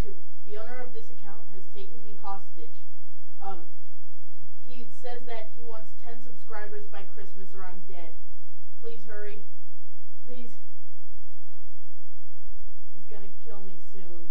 YouTube. The owner of this account has taken me hostage. Um, he says that he wants 10 subscribers by Christmas or I'm dead. Please hurry. Please. He's gonna kill me soon.